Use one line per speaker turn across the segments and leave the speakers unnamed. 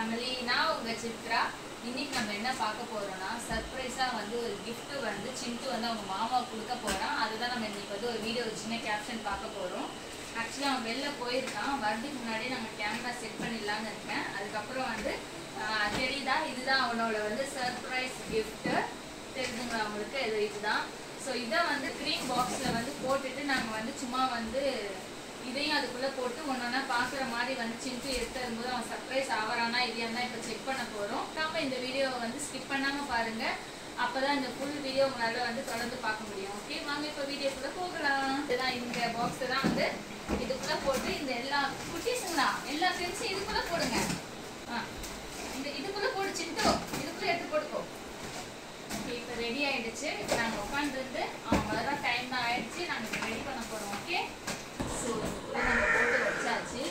Family நான் உங்கள் சித்ரா. இன்றைக்கி நம்ம என்ன பார்க்க போகிறோன்னா சர்ப்ரைஸாக வந்து ஒரு கிஃப்ட்டு வந்து சிந்து வந்து அவங்க மாமா கொடுக்க போகிறான் அதுதான் நம்ம இன்றைக்கி வந்து ஒரு வீடியோ சின்ன கேப்ஷன் பார்க்க போகிறோம் ஆக்சுவலாக அவன் வெளில போயிருக்கான். வரதுக்கு முன்னாடியே நம்ம கேமரா செட் பண்ணிடலான்னு இருக்கேன். அதுக்கப்புறம் வந்து தெரியுதா? இதுதான் அவனோட வந்து சர்ப்ரைஸ் கிஃப்ட்டு தெரிஞ்சுங்களா அவங்களுக்கு இது இதுதான். ஸோ இதை வந்து க்ரீம் பாக்ஸில் வந்து போட்டுட்டு நாங்கள் வந்து சும்மா வந்து இதையும் அதுக்குள்ளே போட்டு ஒன்றொன்னா எடுத்து வரும்போது அவன் சர்ப்ரைஸ் ஆகிறானா இல்லையா தான் இப்போ செக் பண்ண போகிறோம் நம்ம இந்த வீடியோவை வந்து ஸ்கிப் பண்ணாமல் பாருங்கள் அப்போ தான் இந்த ஃபுல் வீடியோ உங்களால் வந்து தொடர்ந்து பார்க்க முடியும். ஓகே வாங்க இப்போ வீடியோக்குள்ள போகலாம். இதுதான் இந்த பாக்ஸ் தான் வந்து. இதுக்குள்ளே போட்டு இந்த எல்லா குட்டீஸுங்களா எல்லா ஃப்ரெண்ட்ஸும் இதுக்குள்ளே போடுங்க ஆ இந்த இதுக்குள்ள போடு சிண்டோ இதுக்குள்ள எடுத்து போட்டுக்கோ ஓகே இப்போ ரெடி ஆயிடுச்சு இப்போ நாங்கள் உட்காந்துருந்து அவன் வர டைம் தான் ஆயிடுச்சு நாங்கள் இப்போ ரெடி பண்ண போகிறோம் ஓகே ஸோ இதுக்குள்ள நம்ம போட்டு வச்சாச்சு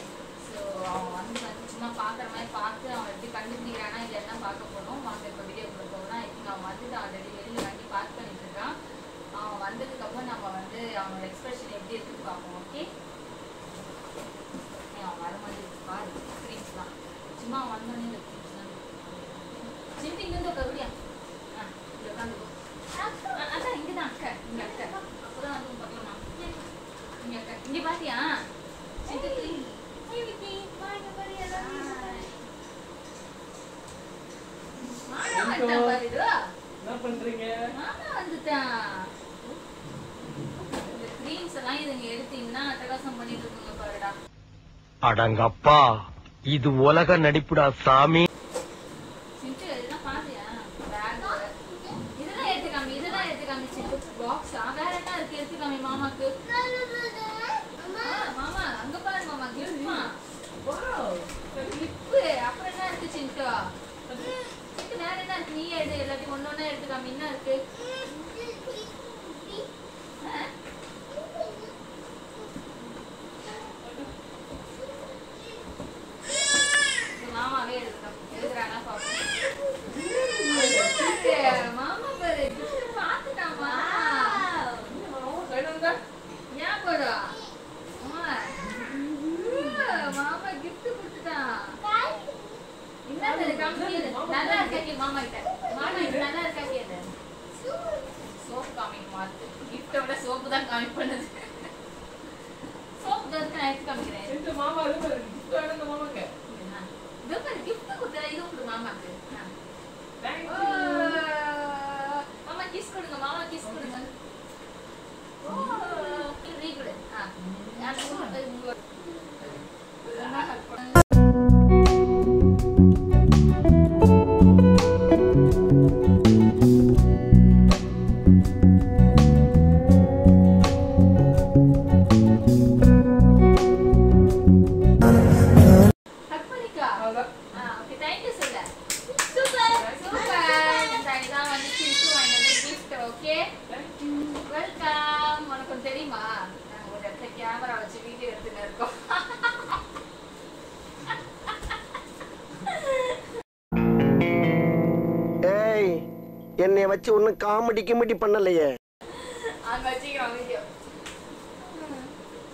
ஸோ அவன் வந்து வந்து சும்மா பார்க்குற மாதிரி பார்த்து அவன் எப்படி கண்டுபிடிக்கிறானா இல்லைன்னா பார்க்க போகிறோம் வாங்க இப்போ வீடியோக்குள்ள போகலாம் இப்போ அவன் வந்துட்டு ஆல்ரெடி வெளியில் வண்டி பார்க் பண்ணிட்டு இருக்கான் அவன் வந்ததுக்கு அப்புறம் நம்ம வந்து அவனோட எக்ஸ்பிரஷன் எப்படி இருக்குன்னு பார்ப்போம் ஓகே அவன் வர மாதிரி இருக்கு பாரு க்ரீம்ஸ்லாம் சும்மா அவன் வந்தோடனே இந்த க்ரீம்ஸ்லாம் சிந்தி இங்கே வந்து உட்காருடியா ஆ இங்கே உட்காந்துக்கோ அதான் இங்கே தான் அக்கா இங்கே அக்கா அப்போதான் வந்து பார்க்கலாமா இங்கே அக்கா இங்கே பார்த்தியா Sindhu cream
Hey, Vicky. Bye, everybody. I
love you. Bye. மாமா வந்துட்டான் பாருடா.
என்ன பண்றீங்க
மாமா வந்துட்டான். இந்த creams எல்லாம் இதுங்க எடுத்தீங்கன்னா அட்டகாசம் பண்ணிட்டு இருக்குங்க பாருடா.
அடங்கப்பா
இது
உலக நடிப்புடா சாமி
இதெல்லாம் bag. இதெல்லாம் எடுத்து காமி, இதெல்லாம் எடுத்து காமி, சிண்டு. box ஆ? வேற என்ன இருக்கு? எடுத்து காமி மாமாக்கு. ஆ, மாமா, அங்க பாரு மாமா, gift மா.
Wow
clip. அப்புறம் என்ன இருக்கு சிண்டு? சிண்டு, வேற என்ன இருக்கு? நீயே எடு, எல்லாத்தையும் ஒண்ணு என்ன இருக்கு மாமாவே பார்ப்போம். மாமா பாரு, gift பார்த்துட்டாமா. ஏன் போடா? மாமா gift கொடுத்துட்டான். என்னது நல்லா இருக்கேன் மாமா கிட்ட. சோப்பு காமிக்குமா அது? விட சோப்பு தான் காமி பண்ணுது. சோப்பு தான் எடுத்து காமிக்கிறேன்.
இந்த மாமா இது பாரு gift
என்னை வச்சு ஒன்றும் காமெடி கிமெடி பண்ணலையே.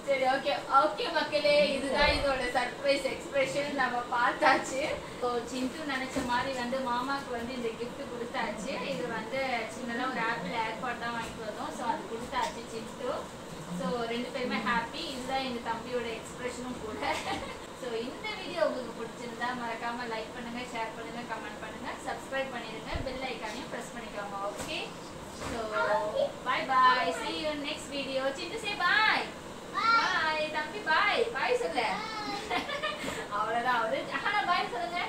சரி ஓகே ஓகே மக்களே இதுதான் இதோட சர்ப்ரைஸ் எக்ஸ்பிரஷன் நம்ம பார்த்தாச்சு. ஸோ சிண்டு நினைச்ச மாதிரி வந்து மாமாக்கு வந்து இந்த gift கொடுத்தாச்சு. இது வந்து பிடிச்சிருந்தா மறக்காம லைக் பண்ணுங்க ஷேர் பண்ணுங்க கமெண்ட் பண்ணுங்க. சப்ஸ்கிரைப் பண்ணிருங்க பெல் ஐக்கானையும் பிரஸ் பண்ணிக்கோங்க okay so bye bye see you in next video. சிண்டு say bye. பாய் தம்பி பாய் பாய் சொல்லு. அவ்வளவுதான். அவரு ஆனா பாய் சொல்லுங்க.